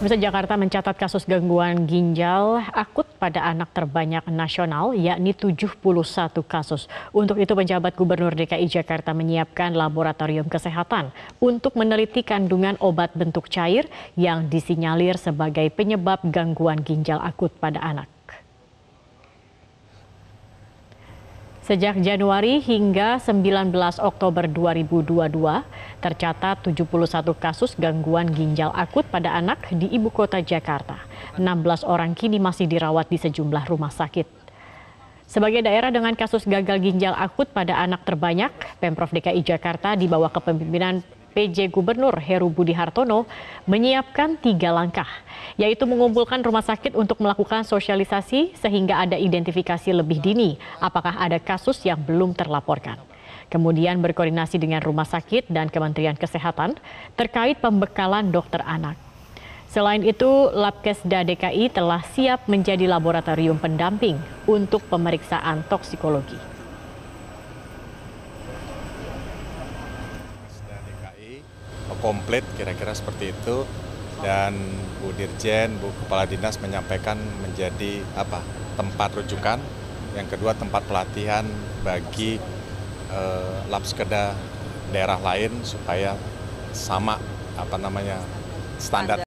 Pemirsa Jakarta mencatat kasus gangguan ginjal akut pada anak terbanyak nasional, yakni 71 kasus. Untuk itu, penjabat Gubernur DKI Jakarta menyiapkan laboratorium kesehatan untuk meneliti kandungan obat bentuk cair yang disinyalir sebagai penyebab gangguan ginjal akut pada anak. Sejak Januari hingga 19 Oktober 2022, tercatat 71 kasus gangguan ginjal akut pada anak di ibu kota Jakarta. 16 orang kini masih dirawat di sejumlah rumah sakit. Sebagai daerah dengan kasus gagal ginjal akut pada anak terbanyak, Pemprov DKI Jakarta di bawah kepemimpinan PJ Gubernur Heru Budi Hartono menyiapkan tiga langkah, yaitu mengumpulkan rumah sakit untuk melakukan sosialisasi sehingga ada identifikasi lebih dini apakah ada kasus yang belum terlaporkan. Kemudian berkoordinasi dengan rumah sakit dan Kementerian Kesehatan terkait pembekalan dokter anak. Selain itu, Labkesda DKI telah siap menjadi laboratorium pendamping untuk pemeriksaan toksikologi. Komplit kira-kira seperti itu. Dan Bu Dirjen, Bu Kepala Dinas menyampaikan menjadi apa? Tempat rujukan, yang kedua tempat pelatihan bagi eh, labskeda daerah lain supaya sama apa namanya standar.